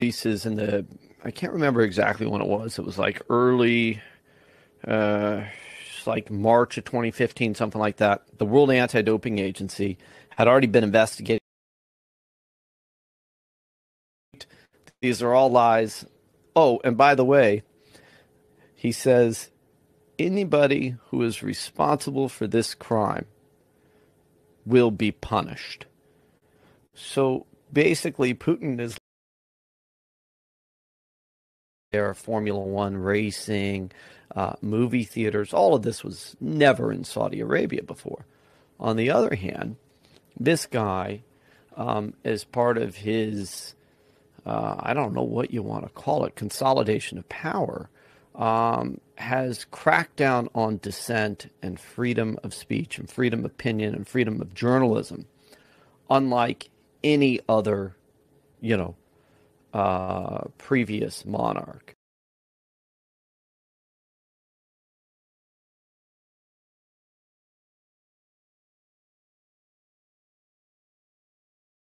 releases in the I can't remember exactly when it was. It was like early, uh, like March of 2015, something like that. The World Anti-Doping Agency had already been investigating. These are all lies. Oh, and by the way, he says anybody who is responsible for this crime will be punished. So basically, Putin is there, are Formula One racing, uh, movie theaters. All of this was never in Saudi Arabia before. On the other hand, this guy, um, as part of his, uh, I don't know what you want to call it, consolidation of power, um, has cracked down on dissent and freedom of speech and freedom of opinion and freedom of journalism, unlike any other, you know, uh, previous monarch.